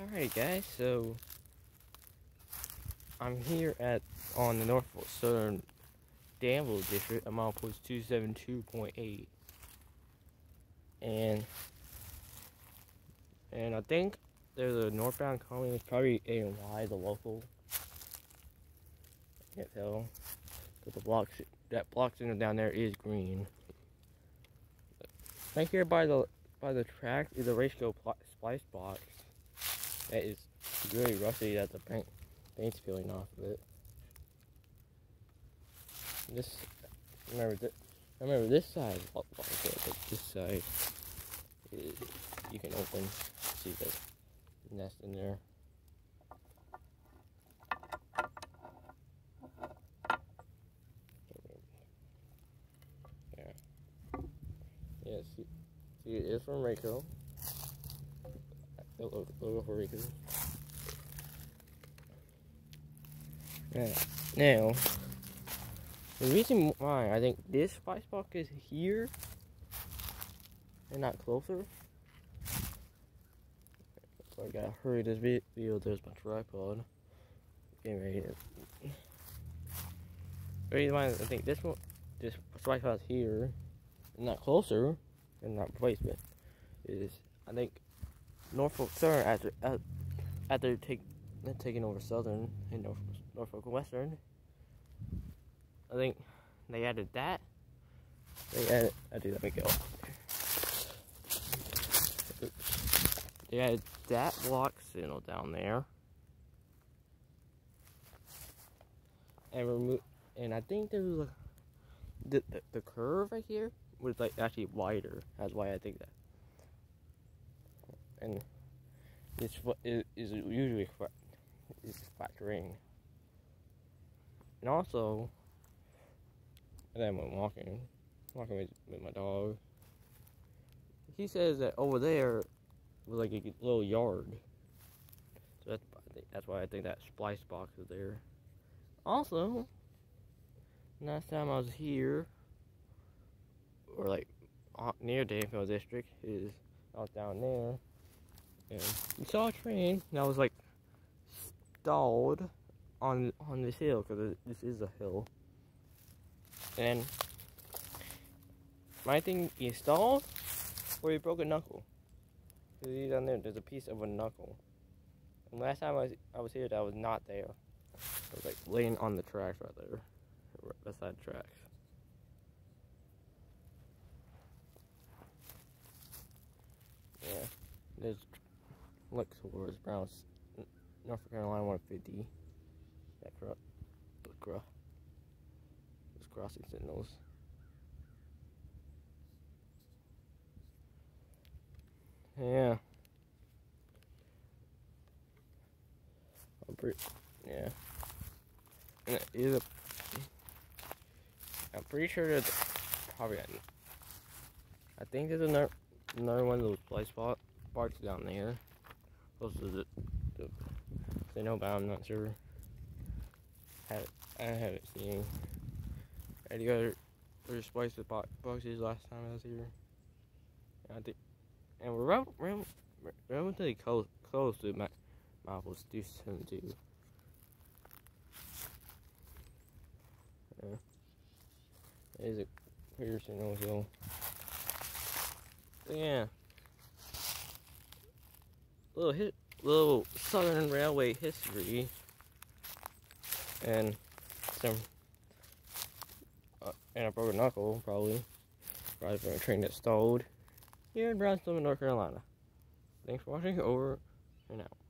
Alright guys, so I'm here at on the Norfolk Southern Danville District, I'm on post 272.8 and and I think there's a northbound coming, it's probably A and Y, the local. I can't tell. But the blocks that block center down there is green. Right here by the by the track is a RACO splice box that is really rusty that the paint paint's peeling off of it. This remember this remember this side but this side is you can open see the nest in there. Yeah. Yeah, see, see it is from RACO logo, logo for RACO. Now, the reason why I think this splice box is here and not closer. I gotta hurry this video. There's my tripod. Getting ready. The reason why I think this one, this splice box here, and not closer, and not placement, is I think Norfolk Southern after uh, after take taking over Southern and Norfolk, Norfolk Western. I think they added that. They added. I do. Let me go. They added that block signal down there, and remove. And I think there was a the, the the curve right here was like actually wider. That's why I think that and this is, is usually is factoring. And also, and then when walking, walking with, with my dog, he says that over there was like a little yard. So that's that's why I think that splice box is there. Also, last time I was here, or like uh, near Danville District, is out down there. And we saw a train that was like stalled on on this hill because this is a hill. And my thing is stalled or he broke a knuckle. See down there, there's a piece of a knuckle. And last time I was, I was here, that was not there. I was like laying on the tracks right there, right beside the tracks. Yeah, there's Look towards Browns, North Carolina 150. That crop, those, cro those crossing signals. Yeah. I'm pretty, yeah. And it is a, I'm pretty sure there's probably, I think there's another, another one of those play spot parts down there. Close to the, the they know, I'm not sure. I haven't seen any other other spice the boxes last time I was here. I think, and we're rel rel relatively close close to my Marvel's Deuce too. Yeah. It is a piercing also. So yeah little hit, little Southern Railway history, and some, uh, and I broke a broken knuckle probably, probably from a train that stalled here in Brownstown, North Carolina. Thanks for watching. Over and out.